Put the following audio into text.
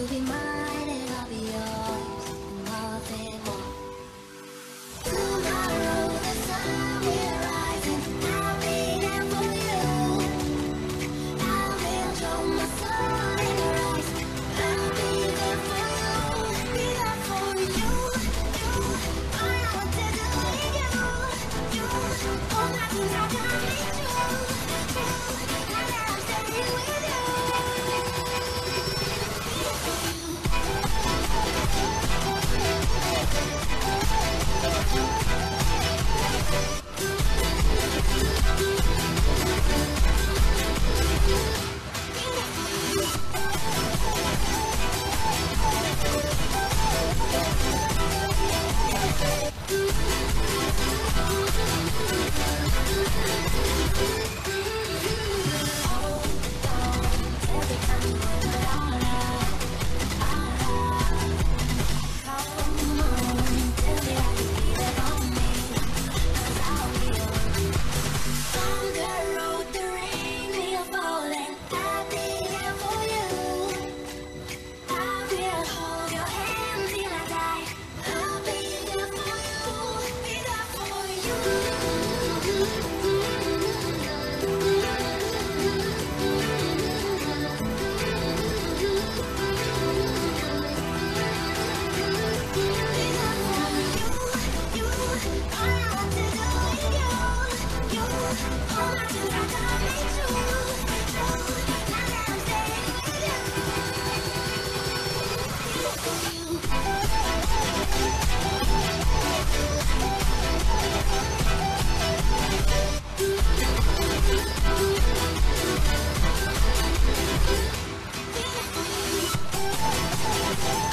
you be mine. you. Let's go.